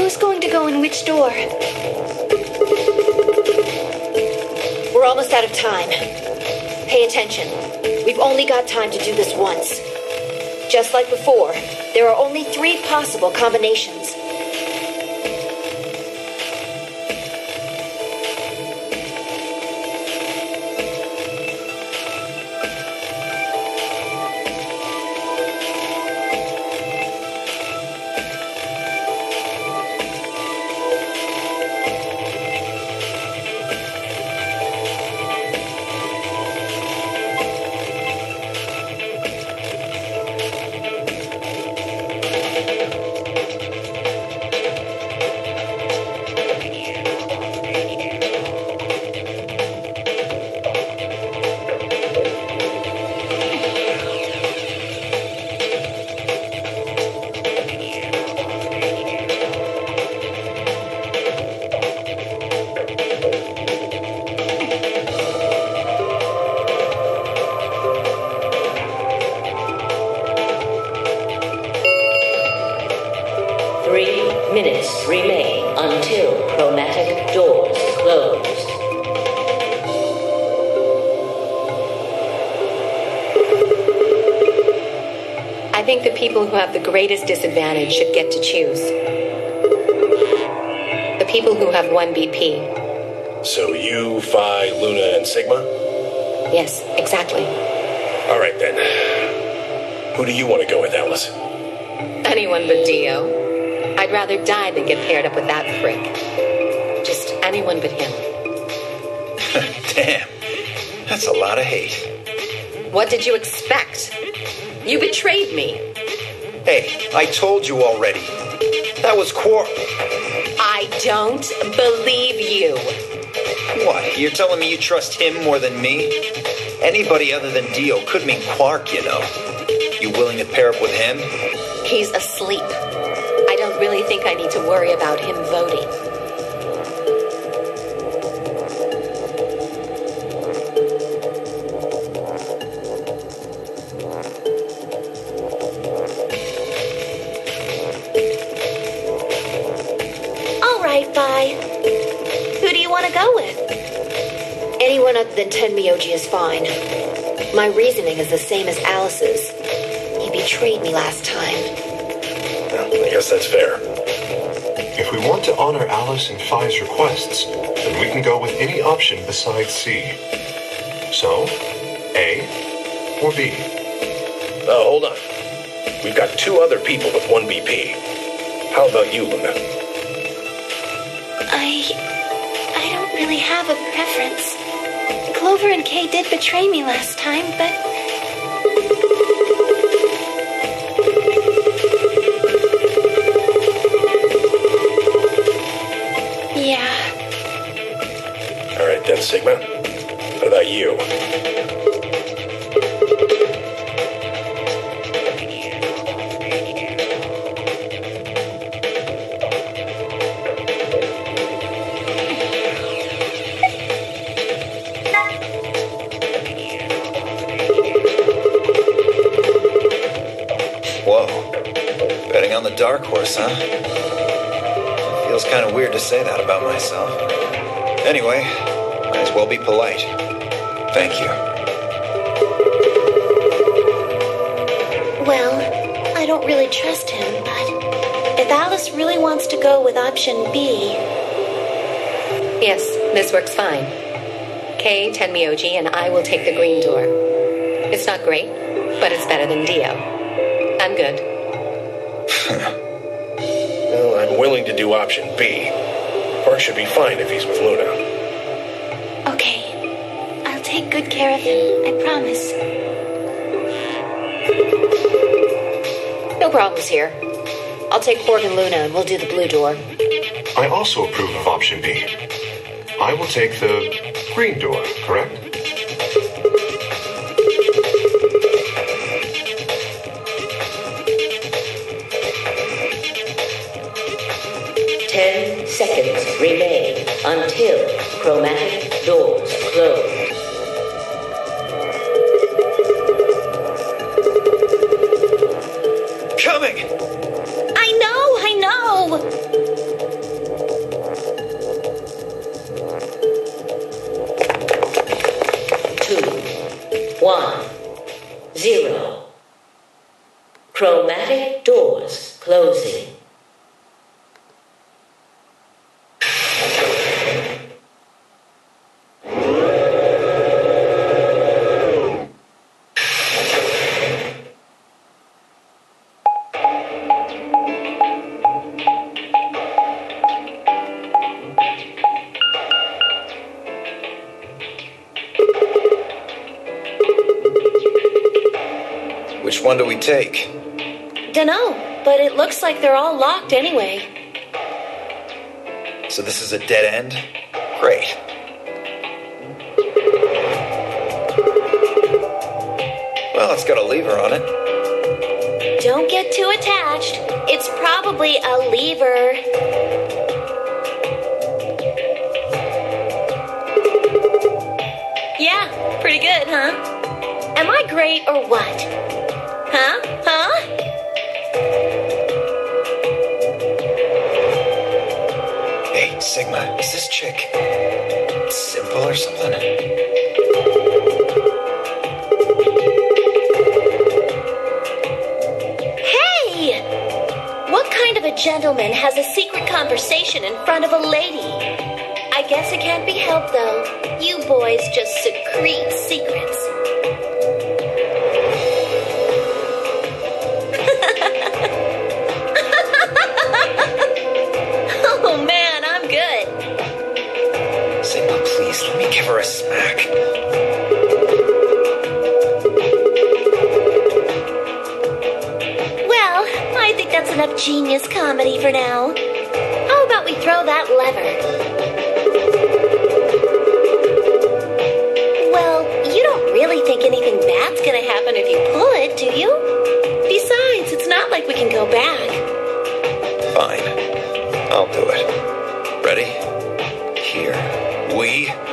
Who's going to go in which door? We're almost out of time. Pay attention. We've only got time to do this once. Just like before, there are only three possible combinations. Have the greatest disadvantage should get to choose. The people who have 1 BP. So you, Phi, Luna, and Sigma? Yes, exactly. All right then. Who do you want to go with, Alice? Anyone but Dio. I'd rather die than get paired up with that prick. Just anyone but him. Damn. That's a lot of hate. What did you expect? You betrayed me. Hey, I told you already. That was Quark. I don't believe you. What? You're telling me you trust him more than me? Anybody other than Dio could mean Quark, you know. You willing to pair up with him? He's asleep. I don't really think I need to worry about him voting. Anyone other than Tenmyoji is fine. My reasoning is the same as Alice's. He betrayed me last time. Well, I guess that's fair. If we want to honor Alice and Phi's requests, then we can go with any option besides C. So, A or B? Uh, hold on. We've got two other people with 1 BP. How about you, Luna? I. I don't really have a preference. Clover and Kay did betray me last time, but. Betting on the dark horse, huh? It feels kind of weird to say that about myself. Anyway, might as well be polite. Thank you. well, I don't really trust him, but if Alice really wants to go with option B, Yes, this works fine. Kay, Tenmyoji, and I will take the green door. It's not great, but it's better than Dio. I'm good. Well, I'm willing to do option B. Quark should be fine if he's with Luna. okay. I'll take good care of him, I promise. No problems here. I'll take Quark and Luna and we'll do the blue door. I also approve of option B. I will take the green door, correct? Chromatic one do we take? Dunno, but it looks like they're all locked anyway. So this is a dead end? Great. Well, it's got a lever on it. Don't get too attached. It's probably a lever. Yeah, pretty good, huh? Am I great or what? Or something? Hey! What kind of a gentleman has a secret conversation in front of a lady? I guess it can't be helped though. You boys just secrete secrets. Let me give her a smack. Well, I think that's enough genius comedy for now. How about we throw that lever? Well, you don't really think anything bad's gonna happen if you pull it, do you? Besides, it's not like we can go back. Fine. I'll do it. Ready? Here we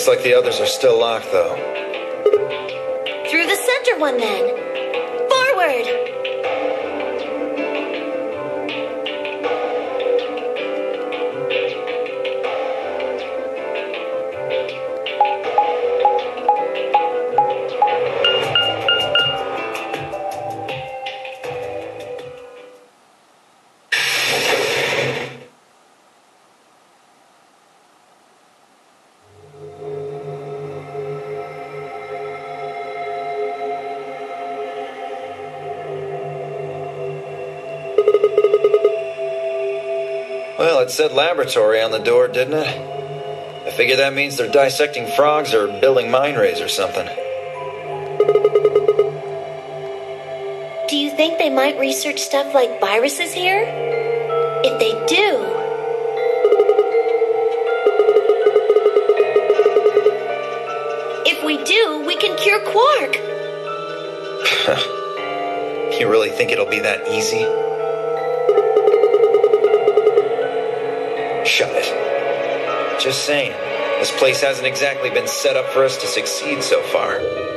Looks like the others are still locked, though. Through the center one then. Forward! Said laboratory on the door, didn't it? I figure that means they're dissecting frogs or building mine rays or something. Do you think they might research stuff like viruses here? If they do, if we do, we can cure Quark. You really think it'll be that easy? Just saying, this place hasn't exactly been set up for us to succeed so far.